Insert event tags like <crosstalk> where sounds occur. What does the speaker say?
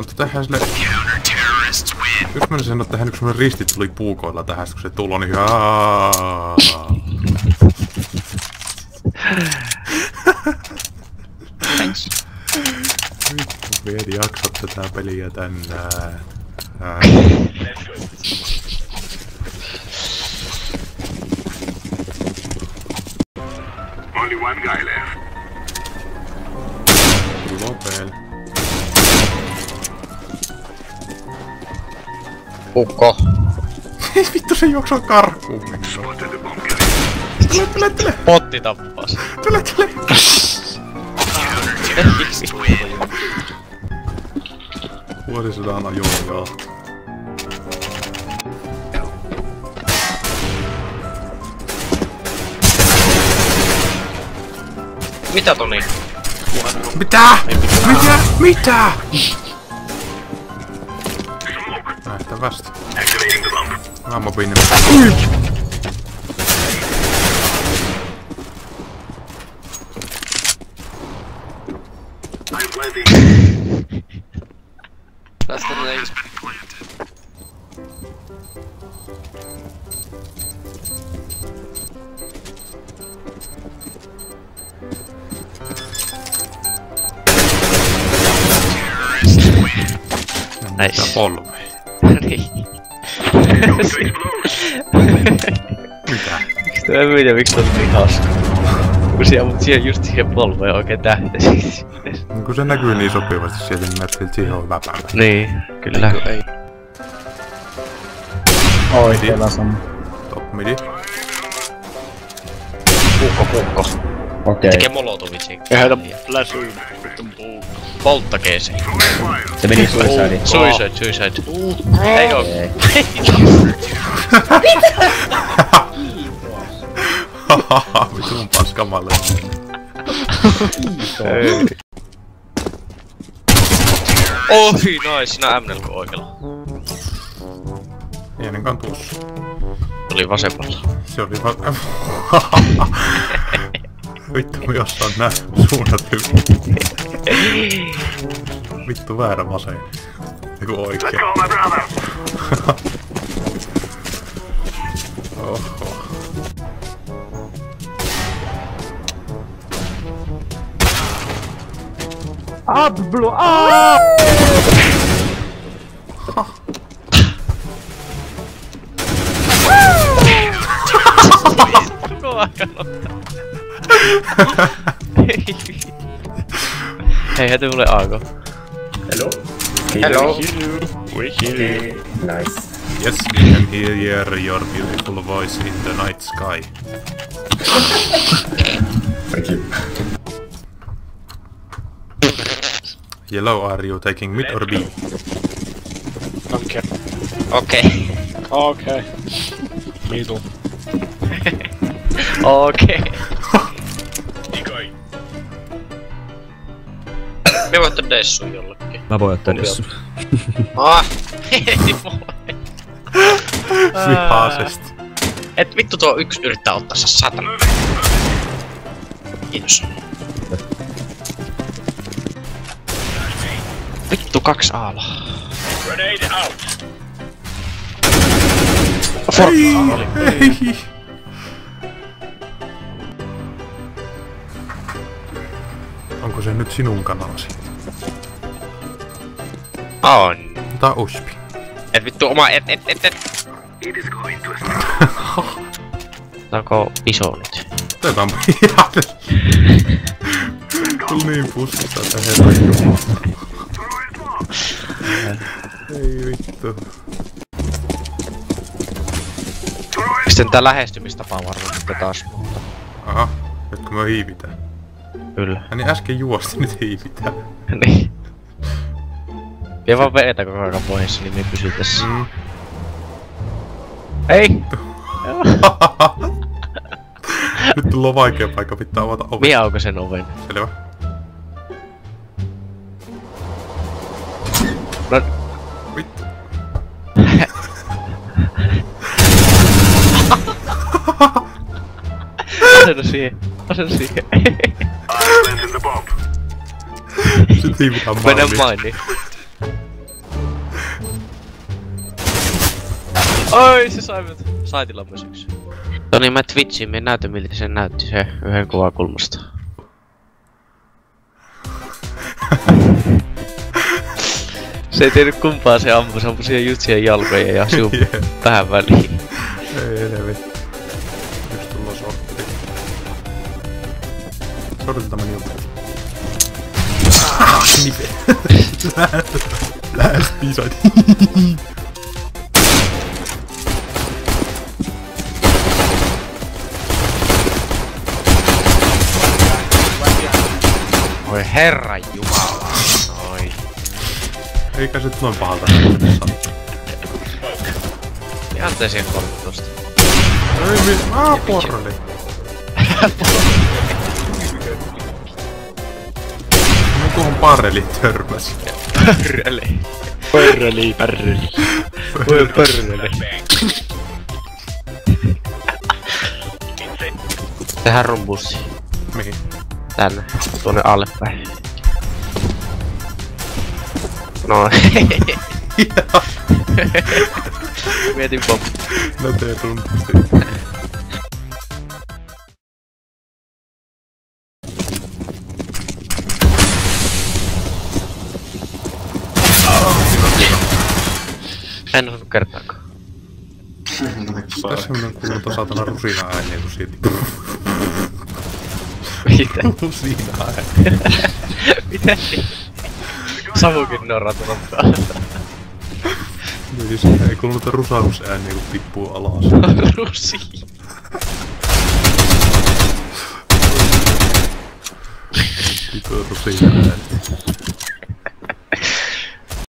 Mutta tehdään sille... Jos mä sanoa, että tähän yksi semmonen risti tuli puukoilla tähän, kun se tulo niin. Thanks. Vittu, me en jaksa tätä peliä tänään. Ää. Only one guy left. Lopel. Ukko. <laughs> Vittu se juoksee karkuun. Tule, tule, tule, Potti tappas. tule, tule. Vuosisadan ajoin jahti. Mitä Toni? Mitä? Mitä? Mitä? vast. Activating the bump. Laat maar binnen. Oei! That's the name. Nice. Apollo. Niin. Mitä? Miksi mä en tiedä miksi se on niin hauska. Kun siellä, mut siellä just siihen polveen oikein tähtäsi. Niin Kun se näkyy niin sopivasti sieltä, niin mä ajattelin, että siihen on läpällä. niin, kyllä. Ei. Oi, pelas on. Top midi. Kukko, kukko. Okei. Tekee molotovit siinä. Heitä flashuun. Vitun puu. Polttakee se. Meni suicide. Suicide, suicide. Ei oo. Hahaha, vitun paskamalle. Ei. Oi, nice. Sinä M4 oikealla. Ei ainakaan tuossa. Tuli vasemmalla. Se oli va... <laughs> Vittu, mä jossain nää suunnat hyvin. <laughs> Vittu väärä vasen. Joku Let's oikea. go, my brother. <laughs> Oho. Koko ajan <laughs> Hei, heti mulle Aako. Hello. Hello. We hear you. Nice. Yes, we can hear your beautiful voice in the night sky. <laughs> Thank you. Yellow, are you taking mid or B? Okay. Okay. Okay. Middle. <laughs> Okei. Me voitte dessu jollekin. Mä voin ottaa dessu. Ah! <laughs> Heti mulle. Vihaisesti. Et vittu tuo yksi yrittää ottaa se satana. Kiitos. Vittu kaksi aala. Grenade out. Ei, ei. Onko se nyt sinun kanalasi? On. Ota uspi. Et vittu oma et et et et. It is going to. <laughs> Onko iso nyt? Otetaan ihan. Tuli niin pussista, että herra jumala. Ei vittu. Sitten tää lähestymistapa varmaan sitten taas, mutta Aha, nyt kun me hiivitään. Kyllä. <laughs> Ja niin äsken juosti, nyt hiivitään. niin. Vie vaan veetä koko ajan pohjassa, niin me pysyy tässä. Mm. Ei! <laughs> nyt tullaan vaikea paikka, pitää avata ovi. Mie auko sen oven. Selvä. No, Vittu. <laughs> asennu siihen. Asennu siihen the bomb. Bana money. Oi, se sai mut saitilla myös yksi. Toni, mä twitchin, mä näytän miltä se näytti se yhden kuvakulmasta. <laughs> se ei tiennyt kumpaa se ampui, se ampui siihen just siihen jalkojen ja sinun yeah. <laughs> tähän väliin. ei helvetti. Yksi tulla sortti. Sortilta meni. Nipe. Lähes piisat. Voi herra jumala. Noi. Eikä se nyt noin pahalta. Ihan siihen 13. Ei mi... Ah, porrali. Parreli törmäsi. Pörrele. Pörreli, pörreli. Voi pörrele. Tehdään rumbussi. Mihin? Tänne. Tuonne alle päin. No. <laughs> Mietin pop. No tee rumpusti. En osannut kertaakaan. Tässä semmonen kuuluu saatana rusina ääniä, kun siitä... Mitä? <laughs> Rusina ääniä. Mitä? Savukin norrat ottaa. Niin siis ei kuulu noita rusausääniä, kun tippuu alas. <laughs> Rusi. Tytö rusina ääniä.